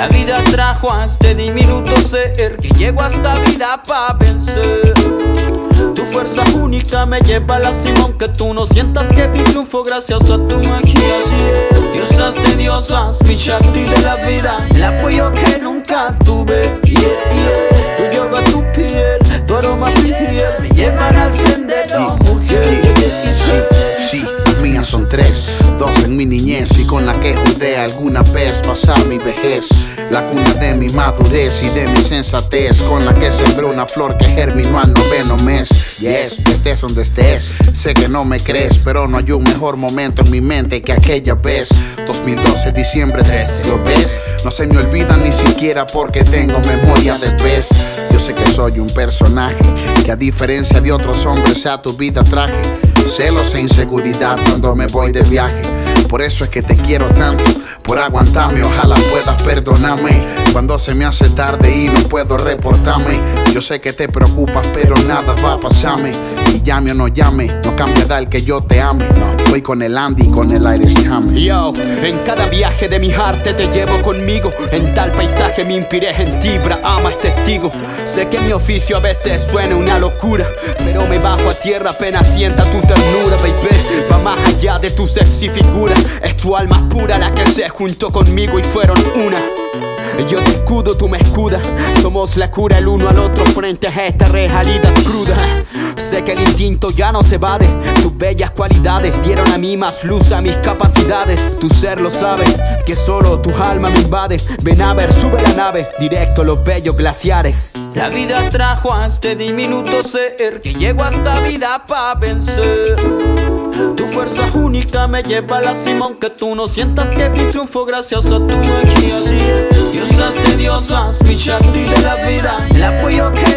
La vida trajo a este diminuto ser que llegó a esta vida para vencer. Tu fuerza única me lleva a la cima Aunque tú no sientas que mi triunfo gracias a tu magia Así es Diosas de diosas, mi shakti mi niñez y con la que juré alguna vez pasar mi vejez. La cuna de mi madurez y de mi sensatez Con la que sembró una flor que germinó al noveno mes. Yes, estés donde estés Sé que no me crees, pero no hay un mejor momento en mi mente que aquella vez. 2012, diciembre 13, ¿lo ves? No se me olvida ni siquiera porque tengo memoria de pez Yo sé que soy un personaje Que a diferencia de otros hombres a tu vida traje Celos e inseguridad cuando me voy de viaje por eso es que te quiero tanto, por aguantarme, ojalá puedas perdonarme. Cuando se me hace tarde y no puedo reportarme, yo sé que te preocupas, pero nada va a pasarme. Y llame o no llame, no cambiará el que yo te ame. Voy con el Andy, con el Aires Yo, en cada viaje de mi arte te llevo conmigo. En tal paisaje me inspiré en ti, ama es testigo. Sé que mi oficio a veces suena una locura, pero me bajo a tierra apenas sienta tu ternura, baby. Va más de tu sexy figura. Es tu alma pura la que se juntó conmigo y fueron una. Yo te escudo, tú me escudas. Somos la cura el uno al otro frente a esta realidad cruda. Sé que el instinto ya no se evade. Tus bellas cualidades dieron a mí más luz a mis capacidades. Tu ser lo sabe, que solo tu alma me invade. Ven a ver, sube la nave, directo a los bellos glaciares. La vida trajo a este diminuto ser que llegó a esta vida para vencer. Fuerza única me lleva a la cima Aunque tú no sientas que mi triunfo gracias a tu magia Así es. Diosas de diosas, mi shakti de la vida. El apoyo que